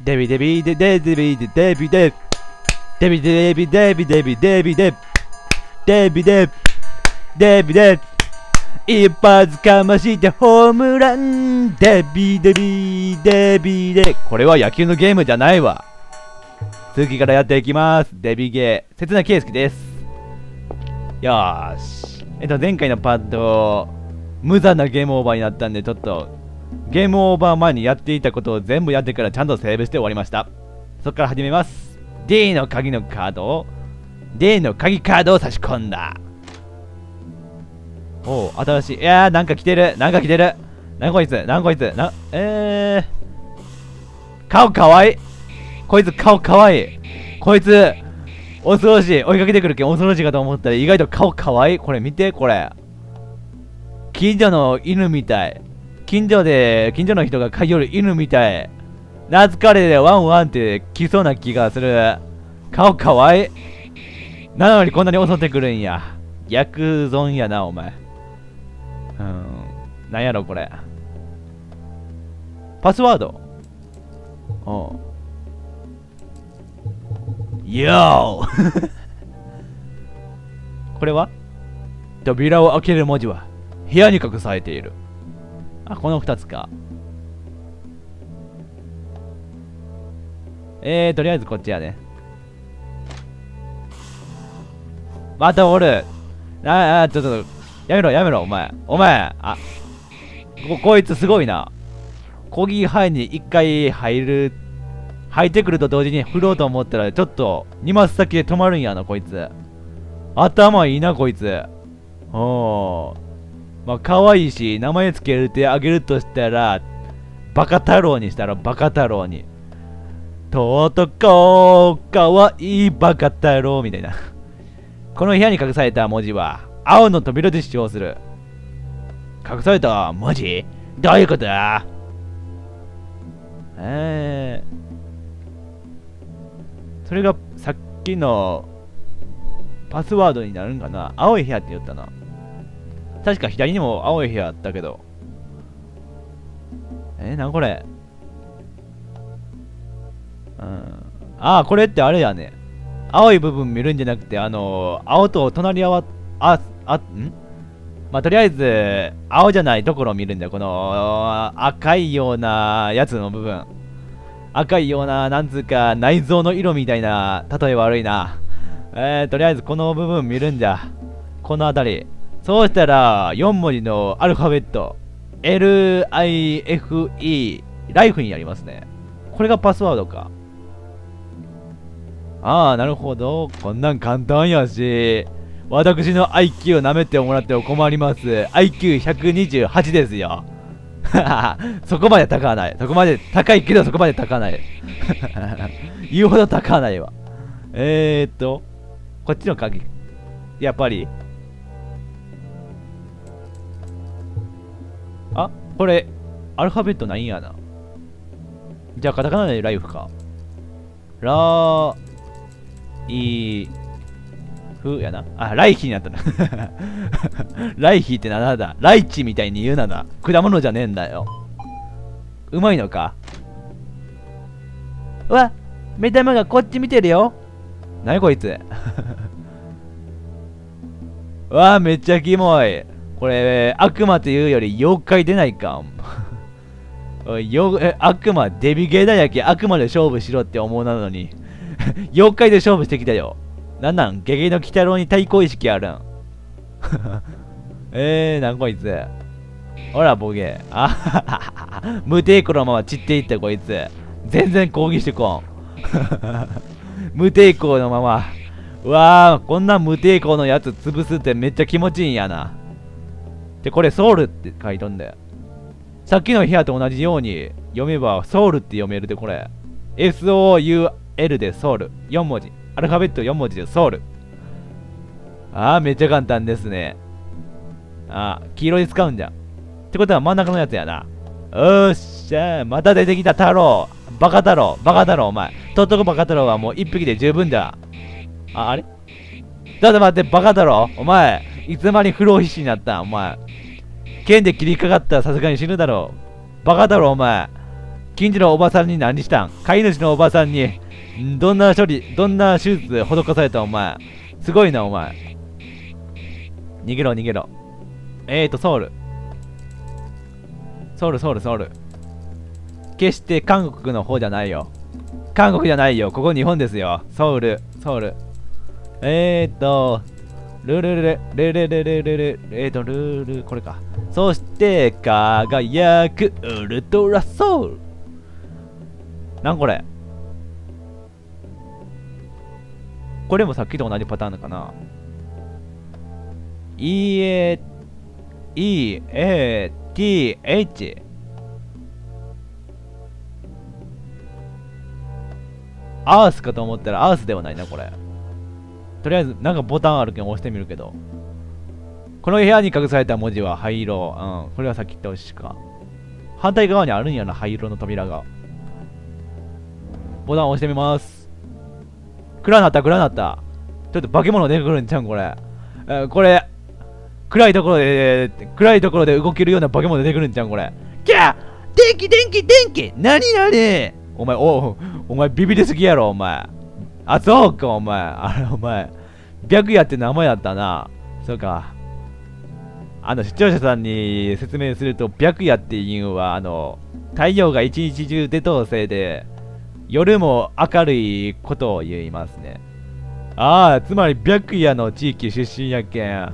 デビデビデデデビデデビデデビデビデビデビデビデビデビデデビデ一発かましてホームランデビデビデビデこれは野球のゲームじゃないわ続きからやっていきますデビゲー切な圭介ですよーしえっと前回のパッド無残なゲームオーバーになったんでちょっとゲームオーバー前にやっていたことを全部やってからちゃんとセーブして終わりました。そこから始めます。D の鍵のカードを D の鍵カードを差し込んだ。おお新しい。いやーなんか来てる。なんか来てる。なこいつ。なこいつ。なえー。顔かわいい。こいつ顔かわいい。こいつ恐ろしい。追いかけてくるけん恐ろしいかと思ったら意外と顔かわいい。これ見てこれ。近所の犬みたい。近所で近所の人が飼いよる犬みたい。懐かれでワンワンって来そうな気がする。顔かわいい。なのにこんなに襲ってくるんや。逆損やなお前。うん。なんやろこれ。パスワード。おうよー これは？扉を開ける文字は部屋に隠されている。あこの2つか。えー、とりあえずこっちやね。またおる。ああちょっとやめろやめろお前。お前あここいつすごいな。コギハイに1回入る入ってくると同時に振ろうと思ったらちょっと2マス先で止まるんやなこいつ。頭いいなこいつ。おー。まあ可愛いし名前つけてあげるとしたらバカ太郎にしたらバカ太郎に。とうとこかわいいバカ太郎みたいな。この部屋に隠された文字は青の扉で主張する。隠された文字？どういうこと？だえー、それがさっきのパスワードになるんかな？青い部屋って言ったな確か左にも青い部屋あったけど。えー、なこれ？うん。ああこれってあれやね。青い部分見るんじゃなくてあのー、青と隣り合わああん？まあとりあえず青じゃないところを見るんだよ。この赤いようなやつの部分。赤いようななんつうか内臓の色みたいな例え悪いな。えー、とりあえずこの部分見るんじゃ。この辺り。そうしたら4文字のアルファベット LIFE ライフになりますね。これがパスワードか。ああなるほど。こんなん簡単やし。私の IQ を舐めてもらっても困ります。IQ128 ですよ。そこまで高ない。そこまで高いけどそこまで高ない。言うほど高ないわ。えー、っとこっちの鍵。やっぱりこれアルファベットないんやな。じゃあカタカナでライフか。ラーイフやな。あライヒになったな。ライヒってなんだ？ライチみたいに言うなだ果物じゃねえんだよ。うまいのか？うわ目玉がこっち見てるよ。なにこいつ？うわめっちゃキモい。これ悪魔というより妖怪出ないか。よ悪魔デビゲーだやけ。悪魔で勝負しろって思うなのに。妖怪で勝負してきたよ。なんなん？ゲゲの鬼太郎に対抗意識あるん。えー、なんこいつ。ほらボケ。あ無抵抗のまま散っていったこいつ。全然抗議してこん。無抵抗のまま。うわーこんな無抵抗のやつ潰すってめっちゃ気持ちいいんやな。でこれソウルって書いとんだよ。さっきの部屋と同じように読めばソウルって読めるでこれ。SOUL でソウル。4文字。アルファベット4文字でソウル。ああめっちゃ簡単ですね。ああ黄色に使うんじゃん。ってことは真ん中のやつやな。おっしゃまた出てきた太郎。バカ太郎。バカ太郎お前。とっとくバカ太郎はもう一匹で十分だああれ？ちょっと待ってバカ太郎。お前いつまに不老必死になったお前。剣で切りかかったらさすがに死ぬだろうバカだろお前近所のおばさんに何したん？飼い主のおばさんに、どんな処理、どんな手術施されたお前。すごいな、お前。逃げろ、逃げろ。えーと、ソウル。ソウル、ソウル、ソウル。決して韓国の方じゃないよ。韓国じゃないよ。ここ日本ですよ。ソウル、ソウル。えーと、ルルルルルルルルルルえーと、ルルこれか。そして、輝くウルトラソウル。なんこれ？これもさっきと同じパターンかな ?EATH アースかと思ったらアースではないな、これ。とりあえず、なんかボタンあるけん押してみるけど。この部屋に隠された文字は灰色。うん。これはさっき言ったしか。反対側にあるんやな、灰色の扉が。ボタン押してみます。暗なった、暗なった。ちょっと化け物出てくるんちゃうん、これ。えー、これ、暗いところで、暗いところで動けるような化け物出てくるんちゃうん、これ。キャー電気、電気、電気何何？お前、おお前ビビりすぎやろ、お前。あ、そうか、お前。あれ、お前。白夜って名前だったな。そうか。あの、視聴者さんに説明すると、白夜っていうのは、あの、太陽が一日中出とせいで、夜も明るいことを言いますね。ああ、つまり白夜の地域出身やけん。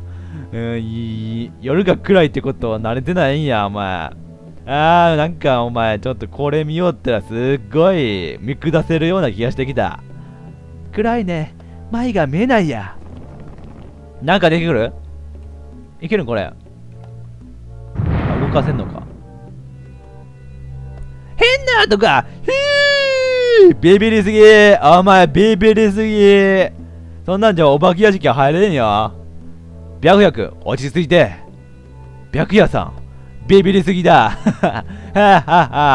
うん、夜が暗いってことは慣れてないんや、お前。あー、なんかお前、ちょっとこれ見ようったらすっごい見下せるような気がしてきた。暗いね。前が見えないや。なんかできる？いけるんこれ。あ動かせんのか。変なとかふービビりすぎお前ビビりすぎそんなんじゃお化け屋敷は入れんよ。白役、落ち着いて。白夜さん。ビビりすぎだはは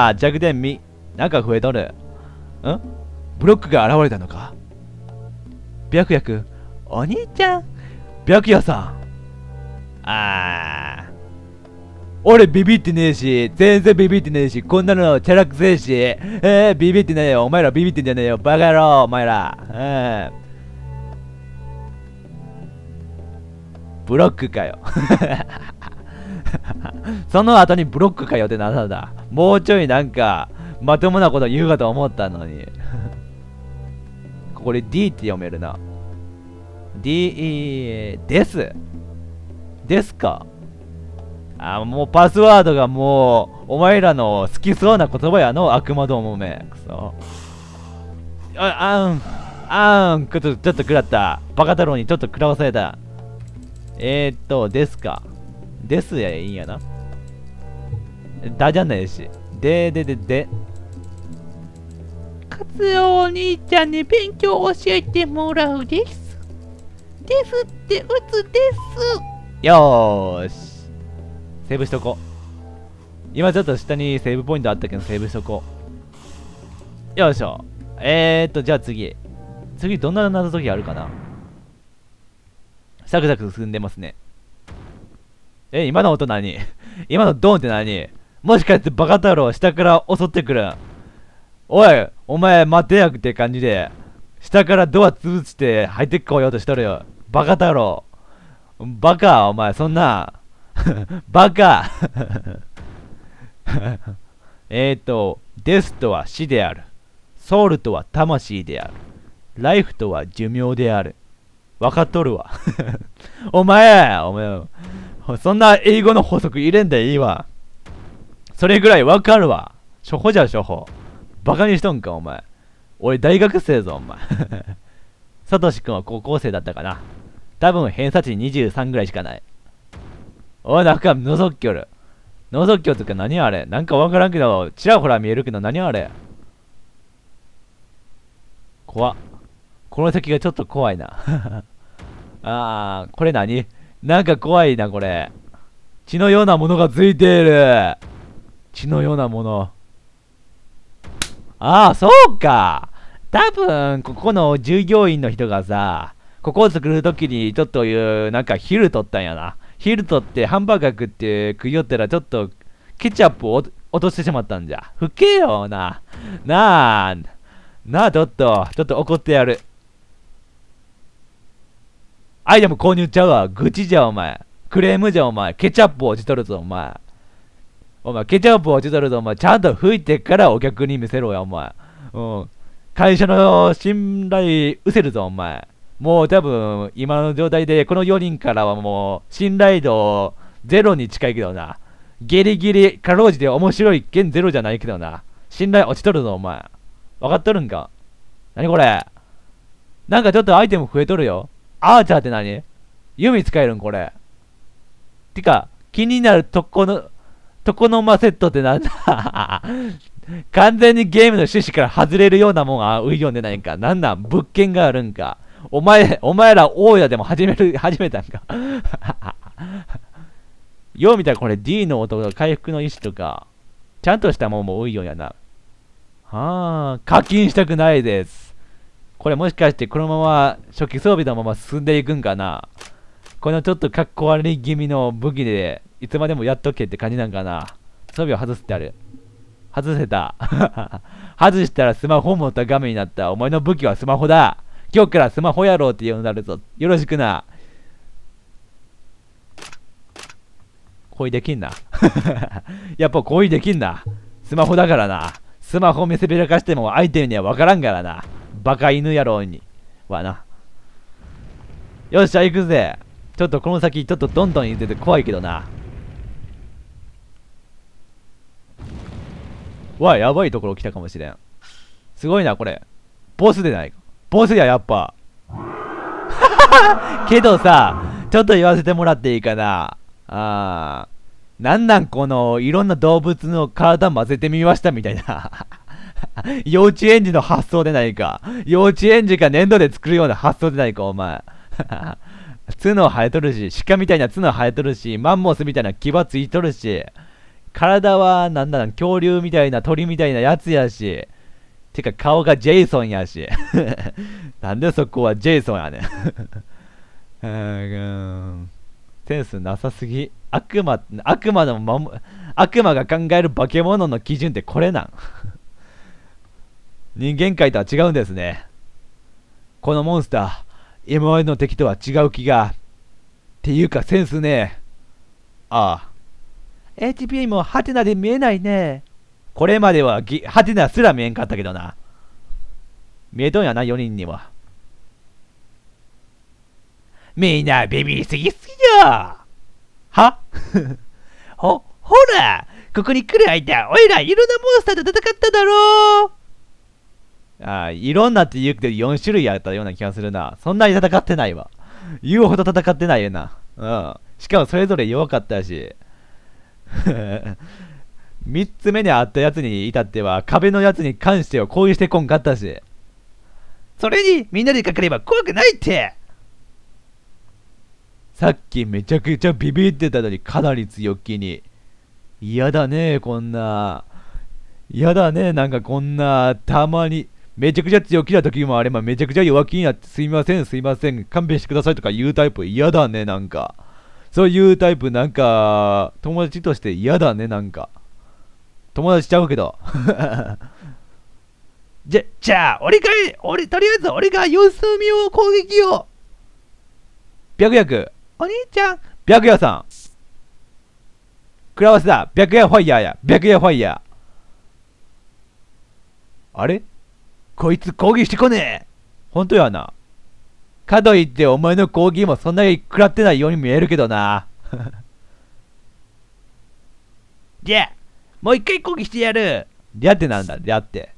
は弱点み、なんか増えとる。ん？ブロックが現れたのか？白役、お兄ちゃん？白夜さん。あー。俺ビビってねえし、全然ビビってねえし、こんなのチャラくせえし、えー、ビビってねえよ。お前らビビってんじゃねえよ。バカ野郎、お前ら。えー、ブロックかよ。その後にブロックかよってなったんだ。もうちょいなんか、まともなこと言うかと思ったのに。ここで D って読めるな。D、です。ですか？あ、もうパスワードがもう、お前らの好きそうな言葉やの、悪魔どもめ。くそ。あ、あん、あん、ちょっと、ちょっと食らった。バカ太郎にちょっと食らわされた。えー、っと、ですか？ですやいいんやな。だじゃないし。で、で、で、で。カツオお兄ちゃんに勉強教えてもらうです。ですって打つです。よーし。セーブしとこ今ちょっと下にセーブポイントあったけどセーブしとこよいしょ。えーっと、じゃあ次。次どんな謎解きあるかなサクサク進んでますね。え、今の音何？今のドンって何？もしかしてバカ太郎下から襲ってくるおい、お前待てやって感じで、下からドア潰して入ってこようとしとるよ。バカ太郎。バカ、お前、そんな。バカ えっと、デスとは死である。ソウルとは魂である。ライフとは寿命である。わかっとるわ。お前、お前、そんな英語の法則入れんでいいわ。それぐらいわかるわ。初歩じゃ初歩。バカにしとんか、お前。俺大学生ぞ、お前。サトシ君は高校生だったかな。多分偏差値23ぐらいしかない。おい、なんか覗っきょる。覗っきょとか何あれ？なんかわからんけど、ちらほら見えるけど何あれ？怖っ。この先がちょっと怖いな。あー、これ何？なんか怖いな、これ。血のようなものがついている。血のようなもの。ああ、そうか。多分、ここの従業員の人がさ、ここを作るときにちょっという、なんかヒル取ったんやな。ヒル取ってハンバーガー食って食いよったらちょっとケチャップを落としてしまったんじゃ。吹けよな。なあ、なあ、ちょっと、ちょっと怒ってやる。アイテム購入ちゃうわ。愚痴じゃ、お前。クレームじゃ、お前。ケチャップ落ちとるぞ、お前。お前、ケチャップ落ちとるぞ、お前。ちゃんと吹いてからお客に見せろよ、お前。うん。会社の信頼失せるぞ、お前。もう多分、今の状態で、この4人からはもう、信頼度ゼロに近いけどな。ギリギリ、かろうじて面白い現ゼロじゃないけどな。信頼落ちとるぞ、お前。分かっとるんか？何これ？なんかちょっとアイテム増えとるよ。アーチャーって何？弓使えるんこれ。てか、気になるとこの、とこのまセットってなんだ？完全にゲームの趣旨から外れるようなもんはウイヨンでないんか。なんなん？物件があるんか。お前、お前ら大家でも始める、始めたんか。よう見たらこれ D の音とか回復の意思とか、ちゃんとしたもんも多いようやな。はあ、課金したくないです。これもしかしてこのまま初期装備のまま進んでいくんかなこのちょっとかっこ悪い気味の武器でいつまでもやっとけって感じなんかな装備を外すってある。外せた。外したらスマホ持った画面になった。お前の武器はスマホだ。今日からスマホやろうって言うようになるぞ。よろしくな。恋できんな。やっぱ恋できんな。スマホだからな。スマホ見せびらかしても相手にはわからんからな。バカ犬野郎に。はな。よっしゃ、行くぜ。ちょっとこの先、ちょっとどんどん言ってて怖いけどな。わ、やばいところ来たかもしれん。すごいな、これ。ボスでないか。ボスや、やっぱ。けどさ、ちょっと言わせてもらっていいかな。あー。なんなんこの、いろんな動物の体混ぜてみましたみたいな。幼稚園児の発想でないか。幼稚園児が粘土で作るような発想でないか、お前。角生えとるし、鹿みたいな角生えとるし、マンモスみたいな牙ついとるし、体はなんだ恐竜みたいな鳥みたいなやつやし、てか顔がジェイソンやし。なんでそこはジェイソンやね ん。センスなさすぎ。悪魔、悪魔の悪魔が考える化け物の基準ってこれなん 人間界とは違うんですね。このモンスター、今までの敵とは違う気が。っていうかセンスね。ああ。HPA もハテナで見えないね。これまではぎハテナすら見えんかったけどな。見えとんやな、4人には。みんなビビりすぎすぎよは？ほ、ほらここに来る間、おいらいろんなモンスターと戦っただろうああ、いろんなって言うけど4種類あったような気がするな。そんなに戦ってないわ。言うほど戦ってないよな。うん。しかもそれぞれ弱かったし。3つ目にあったやつに至っては壁のやつに関しては攻撃してこんかったし。それにみんなでかかれば怖くないってさっきめちゃくちゃビビってたのにかなり強気に。嫌だねこんな。嫌だねなんかこんな、たまに。めちゃくちゃ強気な時もあれば、めちゃくちゃ弱気になって、すいません、すいません、勘弁してくださいとか言うタイプ嫌だね、なんか。そういうタイプ、なんか、友達として嫌だね、なんか。友達ちゃうけど。じゃ、じゃあ、俺が、俺、とりあえず俺が様子見を攻撃を。白役。お兄ちゃん。白夜さん。食らわせだ。白夜ファイヤーや。白夜ファイヤー。あれ？こいつ攻撃してこねえほんとやな。かといってお前の攻撃もそんなに食らってないように見えるけどな。じゃあ、もう一回攻撃してやる。リャってなんだ、リャって。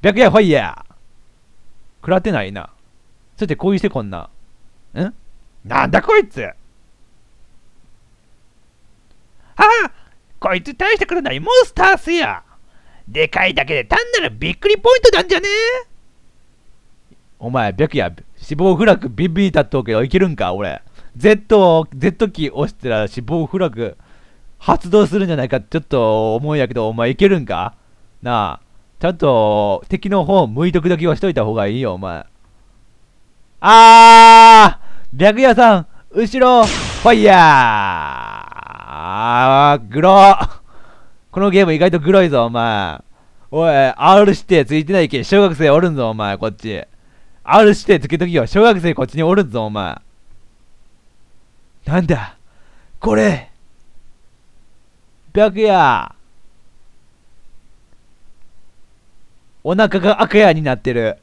白夜ファイヤー。食らってないな。そして攻撃してこんな。ん？なんだこいつああこいつ大したことないモンスタースやでかいだけで単なるびっくりポイントなんじゃね？お前、白夜、死亡フラグビビン立っとけど、いけるんか俺。Z、Z キー押したら死亡フラグ発動するんじゃないかちょっと思うんやけど、お前いけるんか？なあ。ちゃんと敵の方向いとくだけはしといた方がいいよ、お前。あー白夜さん後ろファイヤーあーグロこのゲーム意外とグロいぞ、お前。おい、R 指定ついてないけ小学生おるんぞ、お前、こっち。R 指定つけときよ、小学生こっちにおるんぞ、お前。なんだ？これ白夜お腹が赤やになってる。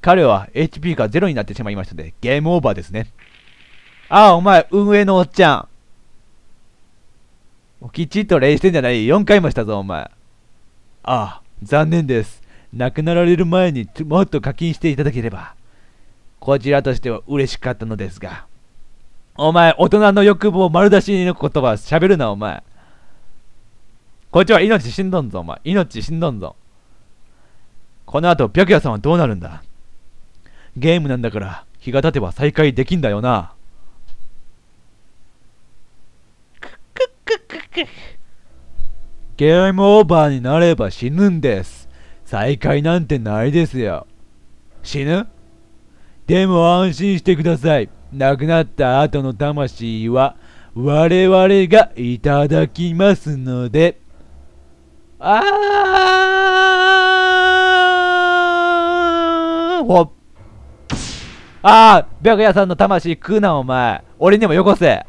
彼は HP がゼロになってしまいましたので、ゲームオーバーですね。ああ、お前、運営のおっちゃん。きちっと礼してんじゃない ?4 回もしたぞ、お前。ああ、残念です。亡くなられる前にもっと課金していただければ、こちらとしては嬉しかったのですが。お前、大人の欲望丸出しの言葉喋るな、お前。こっちは命死んどんぞ、お前。命死んどんぞ。この後、白夜さんはどうなるんだ？ゲームなんだから、日が経てば再開できんだよな。くくくく。ゲームオーバーになれば死ぬんです。再開なんてないですよ。死ぬ？でも安心してください。亡くなった後の魂は我々がいただきますので。あーほっ。ああ白夜さんの魂食うなお前。俺にもよこせ。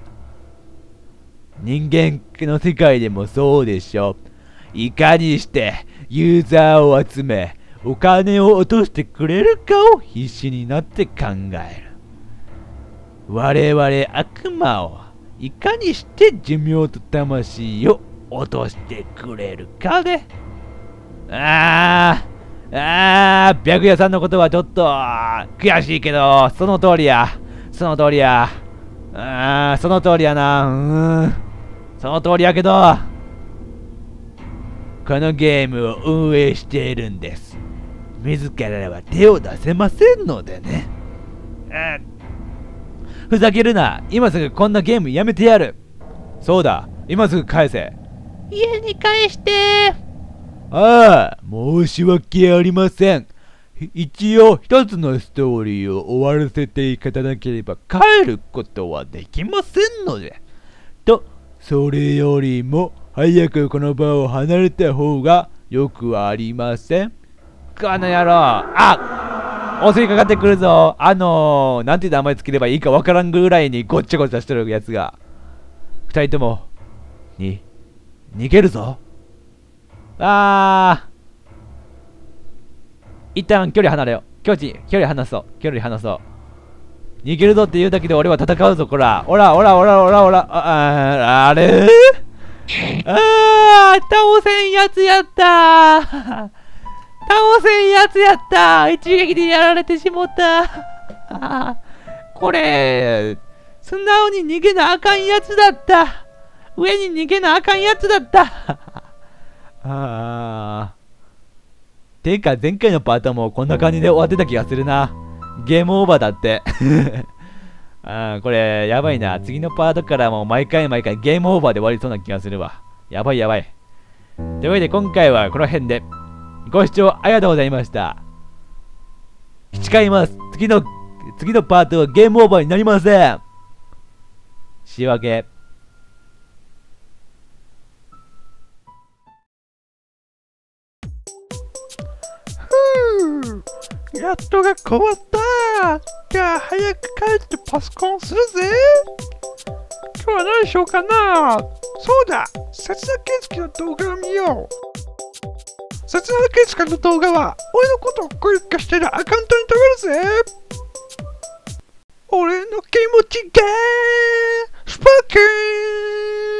人間の世界でもそうでしょいかにしてユーザーを集めお金を落としてくれるかを必死になって考える。我々悪魔をいかにして寿命と魂を落としてくれるかであーあー白夜さんのことはちょっと悔しいけどその通りや。その通りや。あーその通りやな。うん。その通りやけどこのゲームを運営しているんです。自らは手を出せませんのでね。ふざけるな。今すぐこんなゲームやめてやる。そうだ。今すぐ返せ。家に返して。ああ申し訳ありません。一応一つのストーリーを終わらせていただければ帰ることはできませんので。とそれよりも早くこの場を離れた方がよくありません。この野郎。あ襲いかかってくるぞあのー、なんて名前つければいいかわからんぐらいにごっちゃごちゃしてるやつが二人ともに逃げるぞあー一旦距離離れよ距離距離離そう距離離そう逃げるぞって言うだけで俺は戦うぞこらおらおらおらおらおらああれあー倒せんやつやった倒せんやつやった。一撃でやられてしもった。これ素直に逃げなあかんやつだった。上に逃げなあかんやつだった。あー。てか前回のパートもこんな感じで終わってた気がするな。ゲームオーバーだって。あーこれやばいな。次のパートからも毎回毎回ゲームオーバーで終わりそうな気がするわ。やばいやばい。というわけで今回はこの辺で。ご視聴ありがとうございました。誓います。次の次のパートはゲームオーバーになりません。仕分けやっとが終わった。じゃあ早く帰ってパソコンするぜ。今日は何しようかな。そうだ。切な圭介の動画を見よう。切な圭介の動画は俺のことをクリックしてるアカウントに飛べるぜ。俺の気持ちがスパーキー